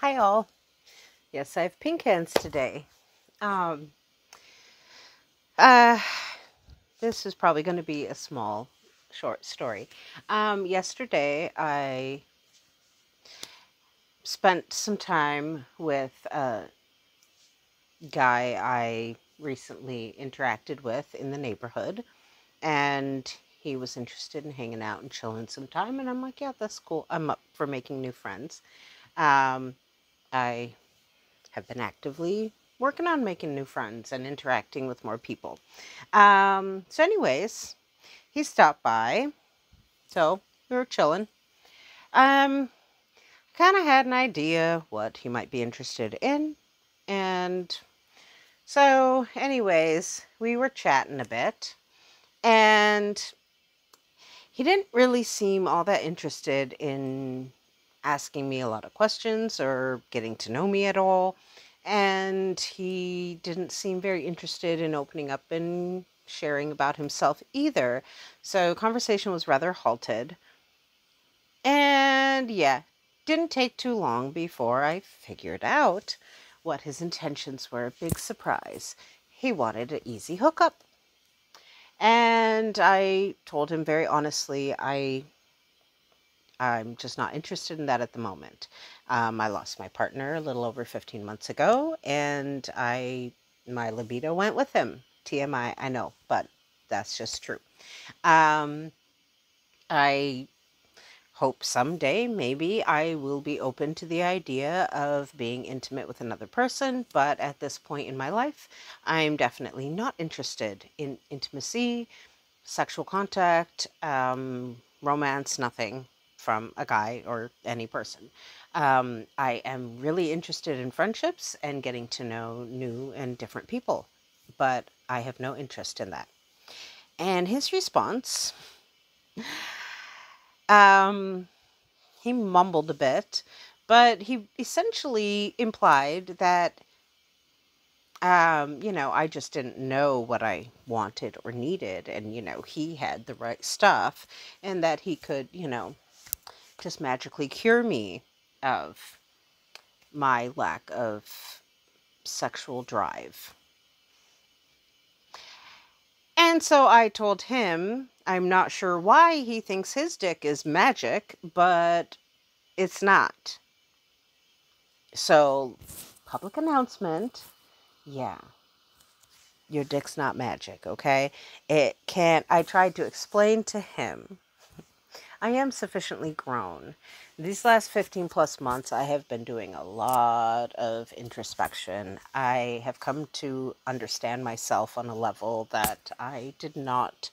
Hi all. Yes, I have pink hands today. Um, uh, this is probably going to be a small, short story. Um, yesterday, I spent some time with a guy I recently interacted with in the neighborhood, and he was interested in hanging out and chilling some time. And I'm like, yeah, that's cool. I'm up for making new friends. Um, I have been actively working on making new friends and interacting with more people. Um, so, anyways, he stopped by. So we were chilling. Um, kind of had an idea what he might be interested in. And so, anyways, we were chatting a bit. And he didn't really seem all that interested in asking me a lot of questions or getting to know me at all. And he didn't seem very interested in opening up and sharing about himself either. So conversation was rather halted. And yeah, didn't take too long before I figured out what his intentions were. Big surprise. He wanted an easy hookup. And I told him very honestly, I I'm just not interested in that at the moment. Um, I lost my partner a little over 15 months ago, and I my libido went with him. TMI, I know, but that's just true. Um, I hope someday maybe I will be open to the idea of being intimate with another person, but at this point in my life, I'm definitely not interested in intimacy, sexual contact, um, romance, nothing from a guy or any person. Um, I am really interested in friendships and getting to know new and different people, but I have no interest in that. And his response, um, he mumbled a bit, but he essentially implied that, um, you know, I just didn't know what I wanted or needed, and, you know, he had the right stuff, and that he could, you know, just magically cure me of my lack of sexual drive. And so I told him I'm not sure why he thinks his dick is magic, but it's not. So, public announcement yeah, your dick's not magic, okay? It can't. I tried to explain to him I am sufficiently grown. These last 15 plus months, I have been doing a lot of introspection. I have come to understand myself on a level that I did not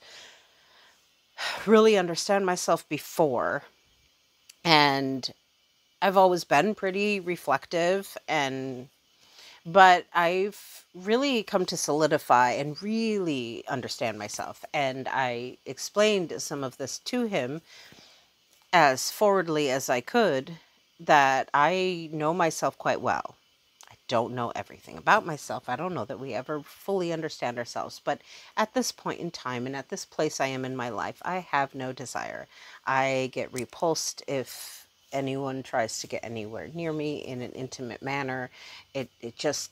really understand myself before. And I've always been pretty reflective and but I've really come to solidify and really understand myself. And I explained some of this to him as forwardly as I could that I know myself quite well. I don't know everything about myself. I don't know that we ever fully understand ourselves. But at this point in time and at this place I am in my life, I have no desire. I get repulsed if anyone tries to get anywhere near me in an intimate manner. It, it just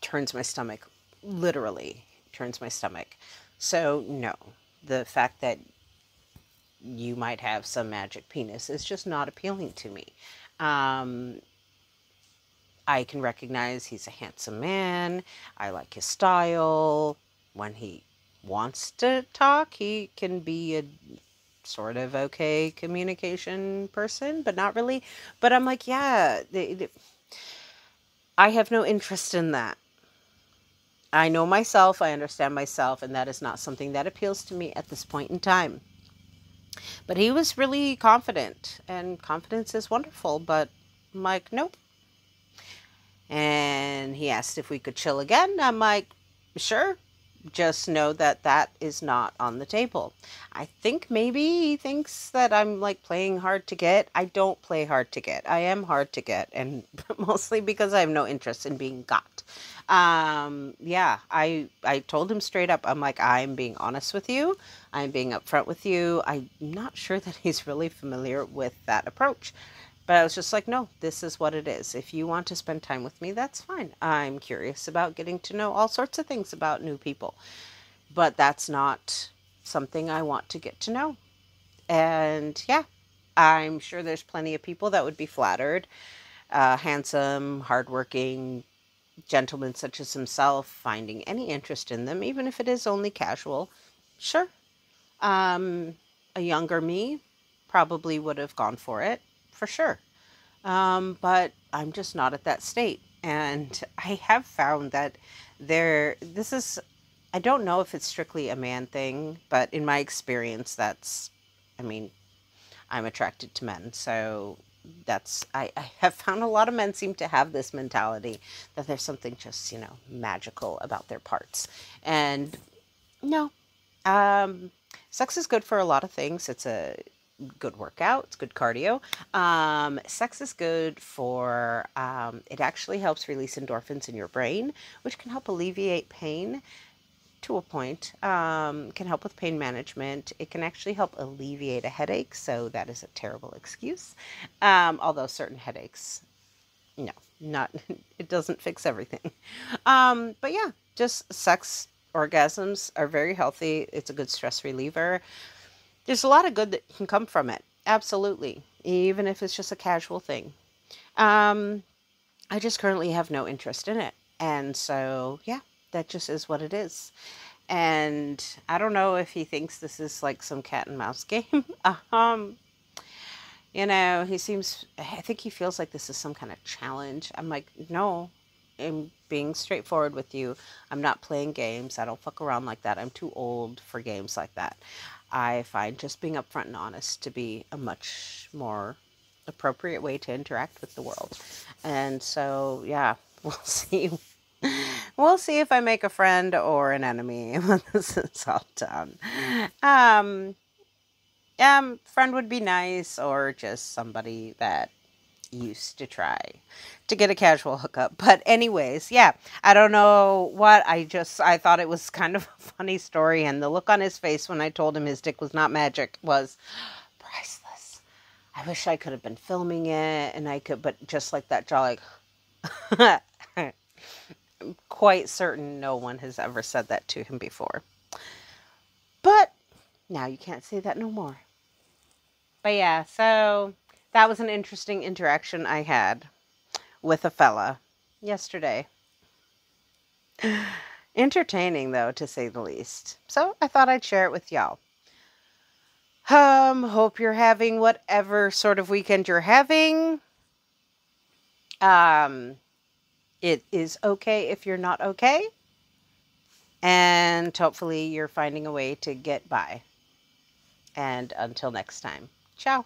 turns my stomach, literally turns my stomach. So, no, the fact that you might have some magic penis. is just not appealing to me. Um, I can recognize he's a handsome man. I like his style. When he wants to talk, he can be a sort of okay communication person, but not really. But I'm like, yeah, they, they, I have no interest in that. I know myself, I understand myself, and that is not something that appeals to me at this point in time. But he was really confident, and confidence is wonderful, but I'm like, nope. And he asked if we could chill again. I'm like, sure. Just know that that is not on the table. I think maybe he thinks that I'm like playing hard to get. I don't play hard to get. I am hard to get, and mostly because I have no interest in being got. Um, yeah, I I told him straight up. I'm like, I'm being honest with you. I'm being upfront with you. I'm not sure that he's really familiar with that approach. But I was just like, no, this is what it is. If you want to spend time with me, that's fine. I'm curious about getting to know all sorts of things about new people. But that's not something I want to get to know. And yeah, I'm sure there's plenty of people that would be flattered. Uh, handsome, hardworking gentlemen such as himself, finding any interest in them, even if it is only casual. Sure. Um, a younger me probably would have gone for it, for sure. Um, but I'm just not at that state. And I have found that there, this is, I don't know if it's strictly a man thing, but in my experience, that's, I mean, I'm attracted to men. So that's, I, I have found a lot of men seem to have this mentality that there's something just, you know, magical about their parts. And no, um, sex is good for a lot of things. It's a good workout. It's good cardio. Um, sex is good for, um, it actually helps release endorphins in your brain, which can help alleviate pain to a point. Um, can help with pain management. It can actually help alleviate a headache. So that is a terrible excuse. Um, although certain headaches, no, not, it doesn't fix everything. Um, but yeah, just sex orgasms are very healthy. It's a good stress reliever. There's a lot of good that can come from it. Absolutely. Even if it's just a casual thing. Um, I just currently have no interest in it. And so, yeah, that just is what it is. And I don't know if he thinks this is like some cat and mouse game. um, you know, he seems, I think he feels like this is some kind of challenge. I'm like, no, I'm being straightforward with you. I'm not playing games. I don't fuck around like that. I'm too old for games like that. I find just being upfront and honest to be a much more appropriate way to interact with the world. And so, yeah, we'll see. We'll see if I make a friend or an enemy when this is all done. Um, um, friend would be nice, or just somebody that used to try to get a casual hookup. But anyways, yeah, I don't know what I just I thought it was kind of a funny story and the look on his face when I told him his dick was not magic was priceless. I wish I could have been filming it and I could but just like that jaw like I'm quite certain no one has ever said that to him before. But now you can't say that no more. But yeah, so that was an interesting interaction I had with a fella yesterday. Entertaining, though, to say the least. So I thought I'd share it with y'all. Um, hope you're having whatever sort of weekend you're having. Um, it is okay if you're not okay. And hopefully you're finding a way to get by. And until next time, ciao.